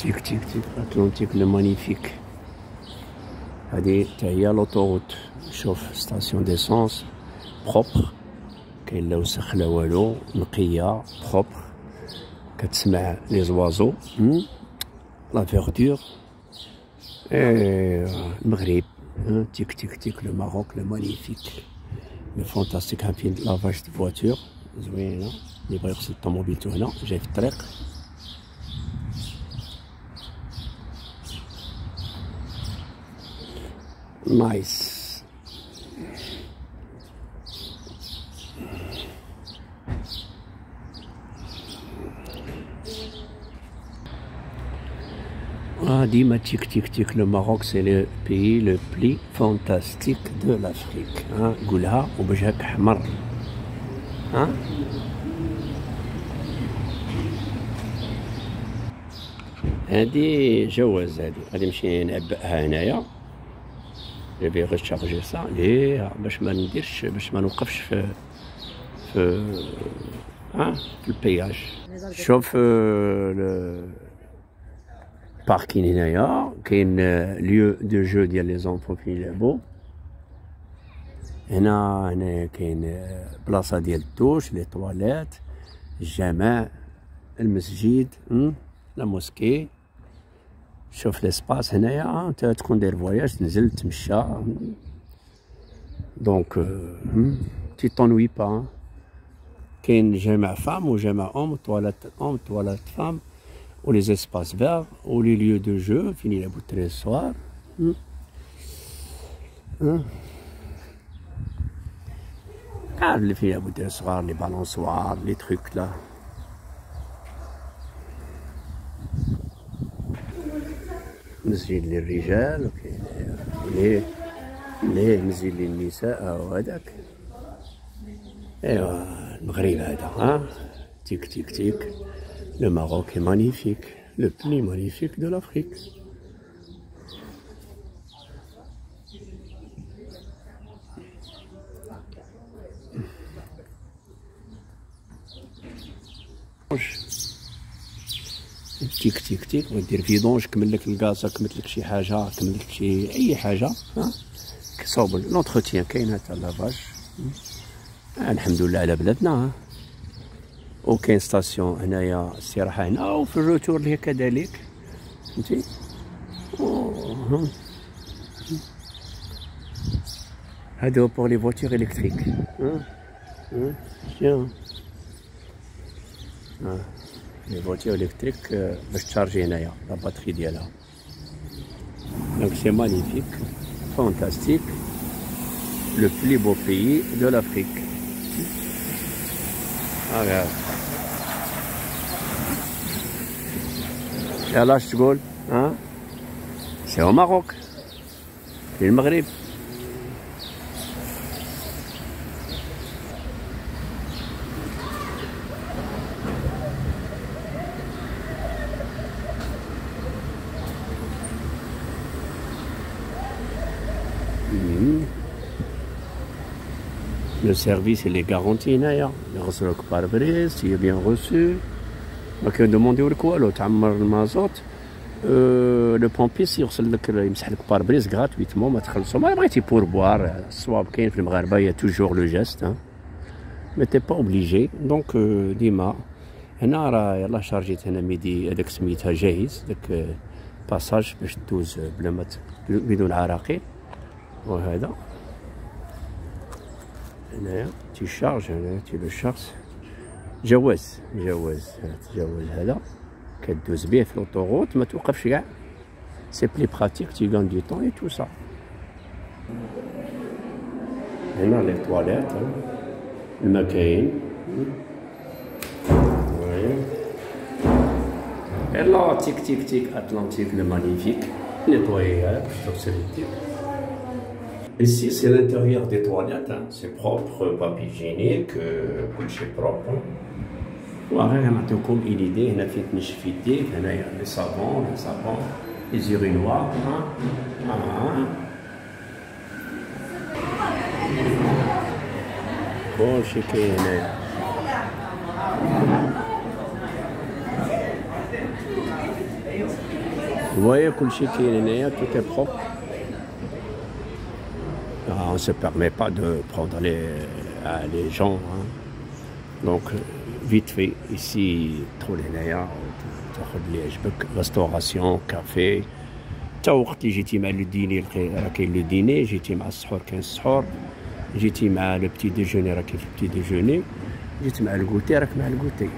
تيك تيك تيك اتلانتيك لو مانيفيك هادي حتى هي لوطوروت شوف ستاسيون ديسونس بروبر كاين لا وسخ لا والو نقيه بروبر كتسمع لي زوازو لا فيردور المغرب تيك تيك تيك لو ماروك لو مانيفيك لو فانتاستيك هابين لافاج دو فواتور زوينه اللي بغا يغسل طوموبيلتو هنا جاي في الطريق نايس Ah, dima tic tic tic, le Maroc c'est le pays le plus fantastique de l'Afrique. Hein? قولها وبجهك أحمر. ها؟ هادي جواز هادي غادي نمشي نعبئها هنايا جافي غير شارجي سا ليه باش ما نديرش باش ما نوقفش في في ها في البياج شوف آه، باركين هنايا كاين ليو دو جو ديال لي زونفون فين يلعبوا هنا هنا كاين بلاصه ديال الدوش لي طواليت الجامع المسجد لا موسكي شوف ليسباس هنايا انت تكون داير فواياج تنزل تمشى دونك تي طونوي با كاين جامع فام وجامع اوم تواليت اوم تواليت فام ou les espaces verts, ou les lieux de jeu, fini la bouteille le soir. Hein? Hein? Ah, les filles la bouteille le soir, les balançoires, les trucs là. مسجد للرجال وكاين ليه؟ ليه مسجد للنساء؟ وهذاك ايوا المغرب هذا ها؟ تيك تيك تيك. Le Maroc est magnifique, le plus magnifique de تيك تيك تيك ودير فيدونج كمل لك الغازا كمل لك شي حاجة كمل لك شي أي حاجة ها؟ صوب لونتروتيان كاين تاع لافاج الحمد لله على بلادنا. ها وكاين ستاسيون هنايا استراحة هنا وفي الروتور اللي كذلك. فهمتي؟ هادو بور لي فواتور الكتريك شنو؟ لي فواتور الكتريك باش تشارجي هنايا لا باتري ديالها دونك سي مانيفيك فانتاستيك لو بلي بو بيي دو لافريك regarde يلا اش تقول ها سي هو ماروك في المغرب Le service il est garanti هنايا يغسلوك باربريز tu es bien reçu ما كندومونديو لك والو تعمر المازوت أه لو بومبيس يغسل لك يمسح لك باربريز غراتويتمون ما تخلصو ما بغيتي بور بوار الصواب كاين في المغاربه هي توجور لو جيست مي تي با اوبليجي دونك ديما هنا راه يلاه شارجيت هنا ميدي هذاك سميتها جاهز داك باساج باش دوز بلا ما بدون عراقيل وهذا هنايا تيشارج هنايا تي لو شارج جواز جواز تجاوز هذا كدوز به في لوطوغوت ما توقفش كاع سي بلي براتيك تي غان دو طون اي تو سا هنا لي طواليت المكاين يلا تيك تيك تيك اتلانتيك لو مانيفيك نيطوييها باش تغسل يديك Ici, c'est l'intérieur des toilettes. Hein. C'est propre, papier hygiénique, euh, couché propre. وغير نعطيكم une idée هنا فين تنشف يديك هنايا لي صابون لي صابون لي زيرينوار كلشي كاين هنايا Vous voyez كلشي كاين هنايا tout est propre. Ah, on ne se permet pas de prendre les, ah, les gens. hein. Donc vite fait ici تدخل هنايا تاخذ اللي يعجبك ريستوراسيون كافي حتى وقت اللي جيتي مع لو ديني راه كاين لو ديني جيتي مع السحور كاين السحور جيتي مع لو بتي ديجوني راه كاين البتي ديجوني جيت مع الكوتي راك مع الكوتي